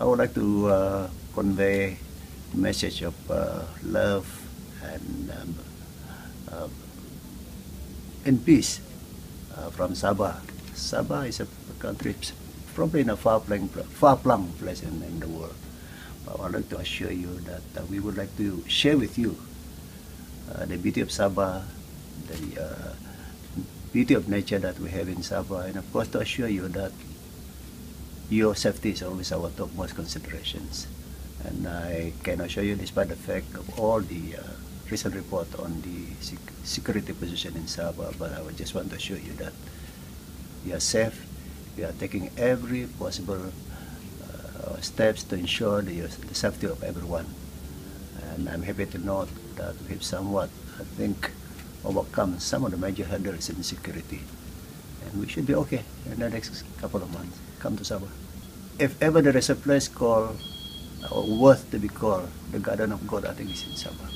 I would like to uh, convey a message of uh, love and um, uh, peace uh, from Sabah. Sabah is a country probably in a far-flung far-flung place in, in the world. But I would like to assure you that uh, we would like to share with you uh, the beauty of Sabah, the beauty of nature that we have in Sabah, and of course to assure you that your safety is always our topmost considerations. And I can assure you, despite the fact of all the uh, recent report on the sec- security position in Sabah, but I just want to assure you that we are safe. We are taking every possible uh, steps to ensure the, the safety of everyone. And I'm happy to note that we've somewhat, I think, overcome some of the major hurdles in security. And we should be okay in the next couple of months. Come to Sabah. If ever there is a place called, or worth to be called, the Garden of God, I think it's in Sabah.